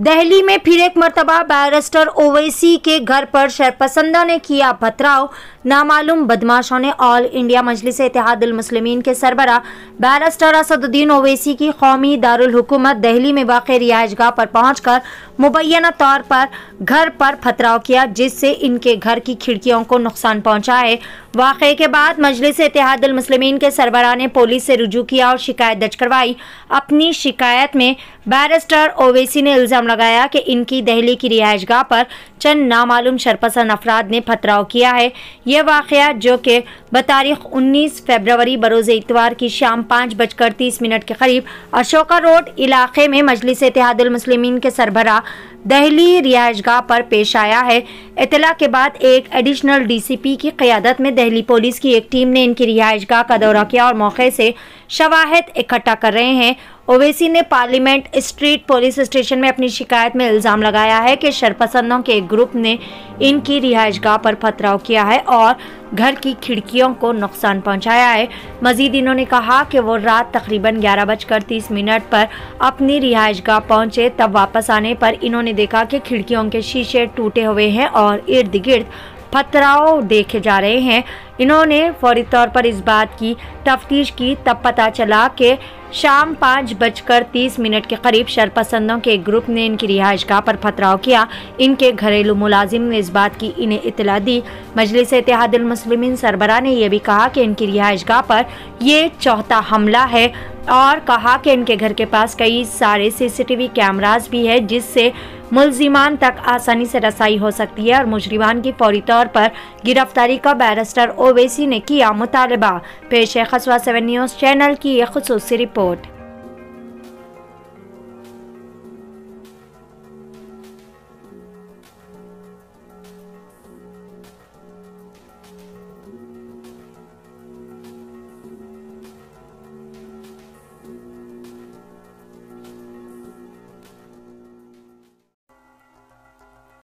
दिल्ली में फिर एक मरतबा बैरिस्टर ओवैसी के घर पर शरपसंदा ने किया पथराव। नामालूम बदमाशों ने ऑल इंडिया मजलिस मुस्लिमीन के सरबरा बैरिस्टर असदुद्दीन ओवैसी की कौमी दारुल हुकूमत दिल्ली में वाक़ रिहाइशगाह पर पहुंचकर मुबैना तौर पर घर पर पथराव किया, जिससे इनके घर की खिड़कियों को नुकसान पहुँचा है। वाक़े के बाद मजलिस मुस्लिमीन के सरबरा ने पुलिस से रुजू किया और शिकायत दर्ज करवाई। अपनी शिकायत में बैरिस्टर ओवैसी ने इल्ज़ाम लगाया कि इनकी दहली की रिहाइशगाह पर चंद नामालूम शरपसंद अफराद ने पथराव किया है। यह वाक़ जो कि बतारीख 19 फरवरी बरोज़ इतवार की शाम पाँच बजकर तीस मिनट के करीब अशोका रोड इलाके में मजलिस मुस्लिमीन के सरबरा दहली रिहाइशगाह पर पेश आया है। इतला के बाद एक एडिशनल डीसीपी की क़्यादत में दहली पुलिस की एक टीम ने इनकी रिहाइशगाह का दौरा किया और मौके से शवाहद इकट्ठा कर रहे हैं। ओवैसी ने पार्लियामेंट स्ट्रीट पुलिस स्टेशन में अपनी शिकायत में इल्ज़ाम लगाया है कि शरपसंदों के एक ग्रुप ने इनकी रिहाइशगाह पर पथराव किया है और घर की खिड़कियों को नुकसान पहुँचाया है। मजीद इन्होंने कहा कि वो रात तकरीबन ग्यारह बजकर तीस मिनट पर अपनी रिहाइशगाह पहुँचे, तब वापस आने पर इन्होंने देखा कि खिड़कियों के शीशे टूटे हुए हैं और इर्द गिर्द पथराव देखे जा रहे हैं। इन्होंने फौरी तौर पर इस बात की तफ्तीश की, तब पता चला कि शाम पाँच बजकर तीस मिनट के करीब शरपसंदों के एक ग्रुप ने इनकी रिहाइश गाह पर पथराव किया। इनके घरेलू मुलाजिम ने इस बात की इन्हें इतला दी। मजलिस मुस्लिम सरबरा ने यह भी कहा कि इनकी रिहाइश गाह पर यह चौथा हमला है और कहा कि इनके घर के पास कई सारे सीसीटीवी कैमराज भी है, जिससे मुलजिमान तक आसानी से रसाई हो सकती है और मुजरिमान की फौरी तौर पर गिरफ्तारी का बैरिस्टर ओवैसी ने किया मुतालबा। पेश है खसवा सेवन न्यूज़ चैनल की एक खसूस रिपोर्ट।